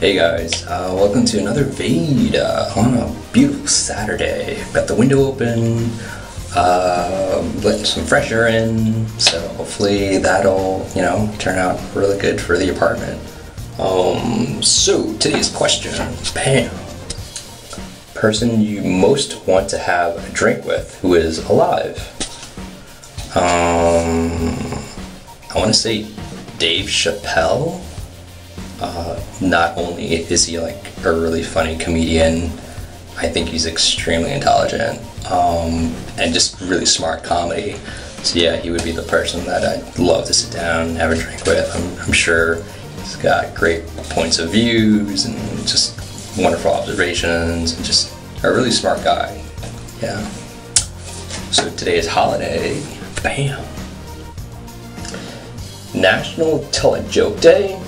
Hey guys, uh, welcome to another Veda on a beautiful Saturday. Got the window open, uh, letting some fresh air in, so hopefully that'll, you know, turn out really good for the apartment. Um, so today's question, Pam. Person you most want to have a drink with who is alive? Um, I want to say Dave Chappelle. Uh, not only is he like a really funny comedian, I think he's extremely intelligent um, and just really smart comedy. So yeah, he would be the person that I'd love to sit down and have a drink with. I'm, I'm sure he's got great points of views and just wonderful observations and just a really smart guy. Yeah. So today is holiday. Bam. National Tell a Joke Day.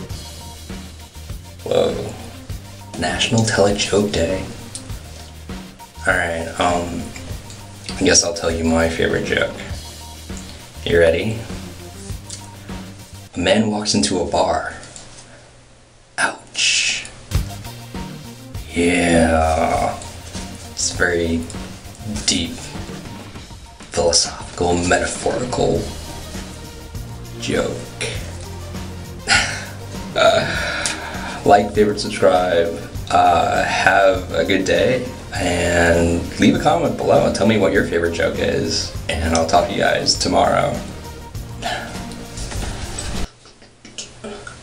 Whoa. National Tell a Joke Day. Alright, um, I guess I'll tell you my favorite joke. You ready? A man walks into a bar. Ouch. Yeah. It's very deep, philosophical, metaphorical joke. uh, like, favorite, subscribe. Uh, have a good day and leave a comment below and tell me what your favorite joke is. And I'll talk to you guys tomorrow.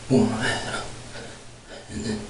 One, and then.